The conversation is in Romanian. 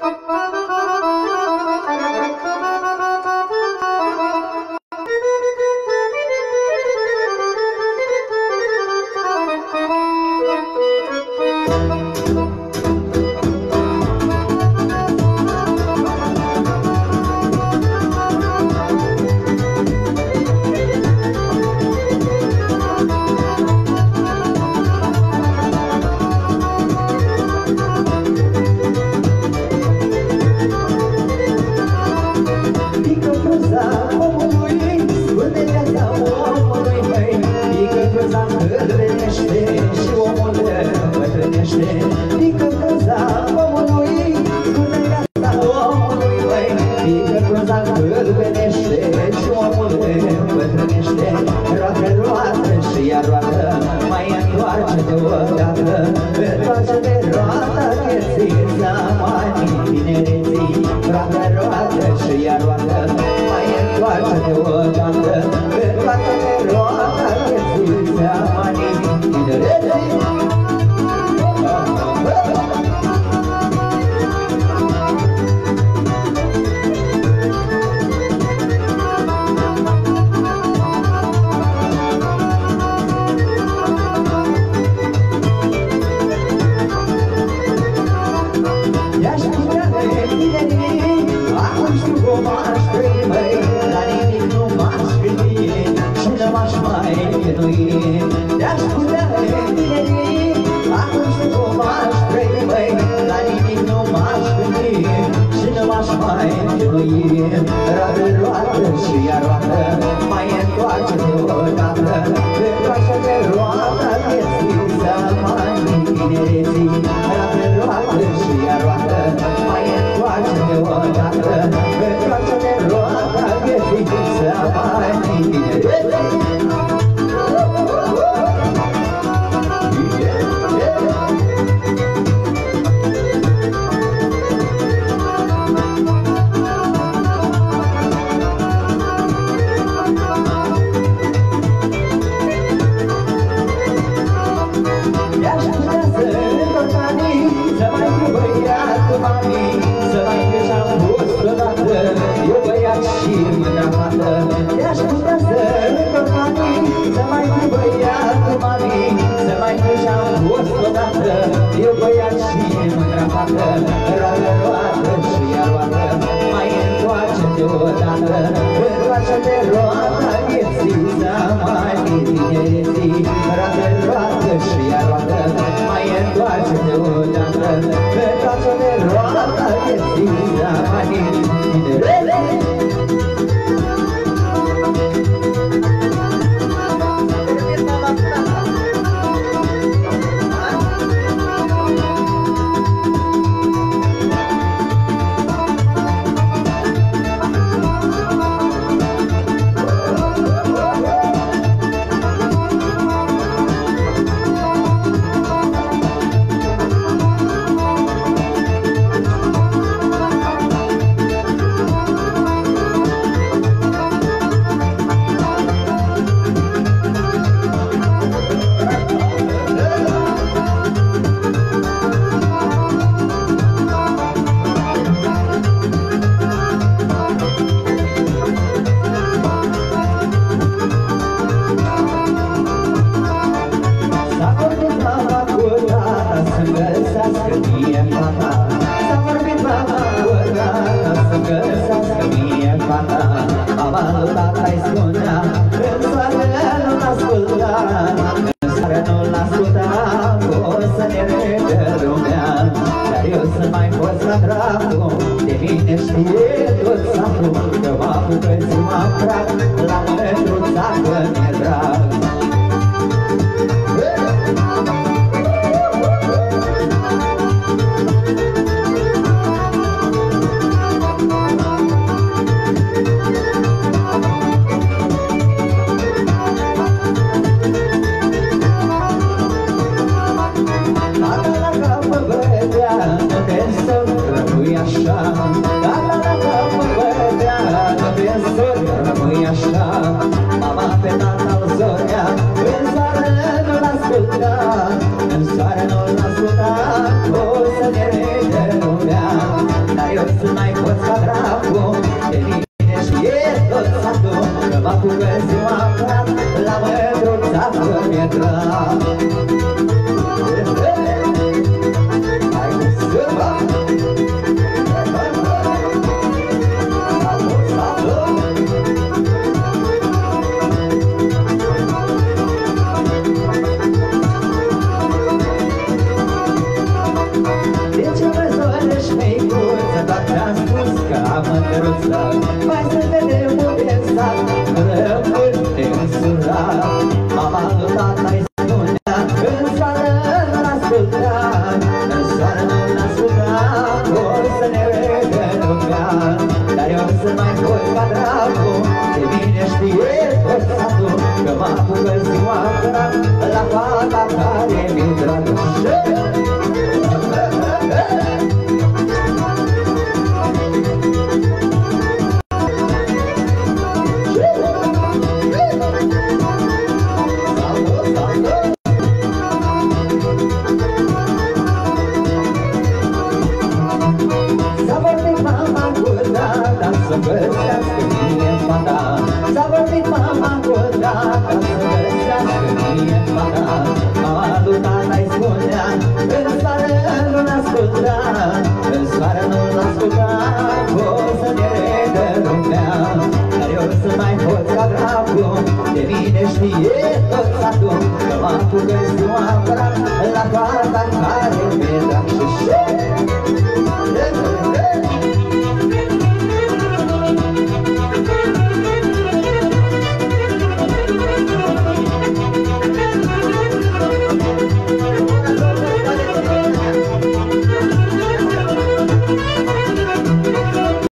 Música căza îndrănește și omul îmbătrânește. Fică căza omului, spune casa omului, măi Fică căza îndrănește și omul îmbătrânește. Roată, roată și ea roată, mai întoarce deodată. Întoarce-te roata vieții, zamanii tinereții. Roată, roată și ea roată, mai întoarce deodată. Cum aș trăi, la nimic nu m-aș gândi Și nu m-aș Te-aș tineri, atunci cum aș trăi, la nimic nu m-aș gândi Și mai chinui Roadă, roadă iar roadă, mai întoarce-te odată I-aș să întorc anii Să mai fi și-am fost odată Eu băiat și mâna fată I-aș să întorc anii Să mai fi și-am fost odată Eu băiat și mâna fată Roată, roată și ea roată Mai întoarce-te odată Întoarce-te roată ta O să ne râdă lumea Dar eu să mai fost la dracu De mine știe tot satul Că mă apucă ziua prag La mândruța că mândruță Mai să vedem unde stat Rămân însurat Mama lui tata-i spunea În soară nu l-asculta În soară nu l-asculta O să ne regănumea Dar eu să mai pot ca dracu. De mine știe tot satul Că mă apucă ziua curat La fata mai pot ca dracu De mine știe tot satul Că mă apucă